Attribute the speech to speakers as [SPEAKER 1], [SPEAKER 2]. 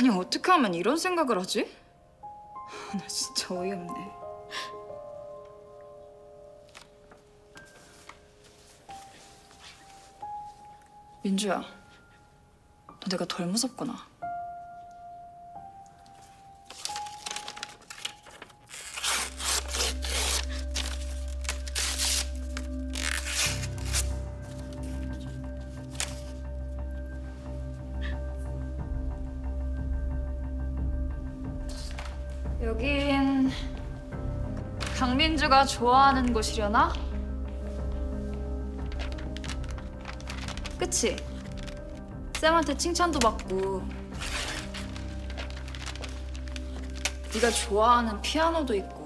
[SPEAKER 1] 아니 어떻게 하면 이런 생각을 하지? 나 진짜 어이없네. 민주야, 너 내가 덜 무섭구나. 여긴 강민주가 좋아하는 곳이려나? 그치? 쌤한테 칭찬도 받고 네가 좋아하는 피아노도 있고